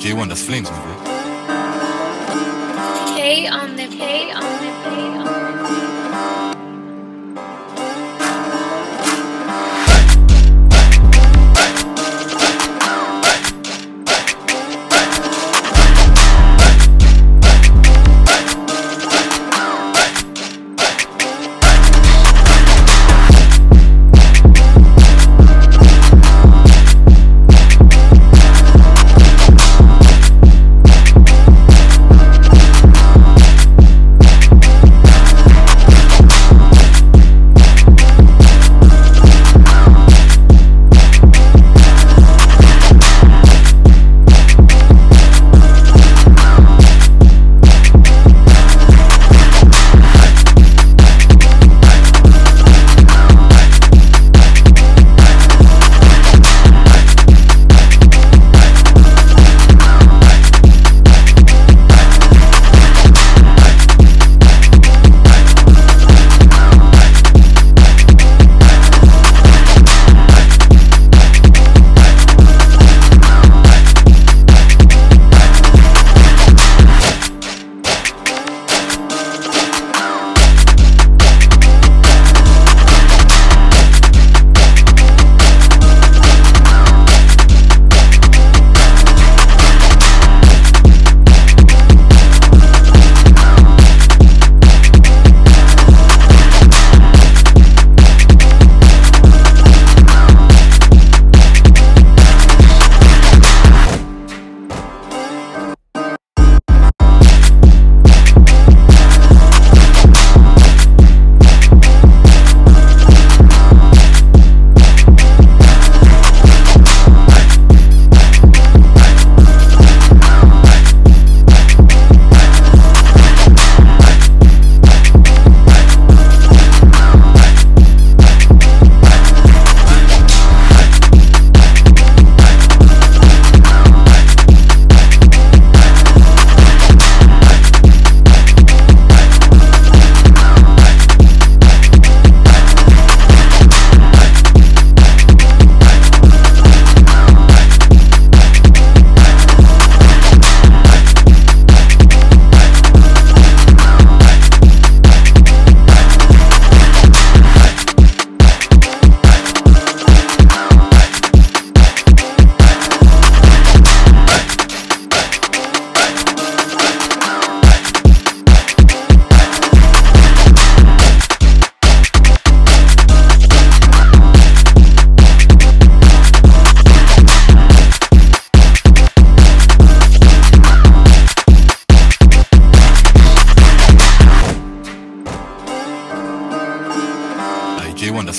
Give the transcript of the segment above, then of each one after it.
J1, das Flames Musik. K on the on the on the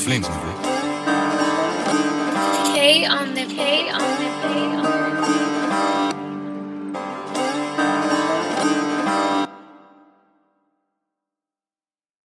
Flames Musik. K on the K on the K on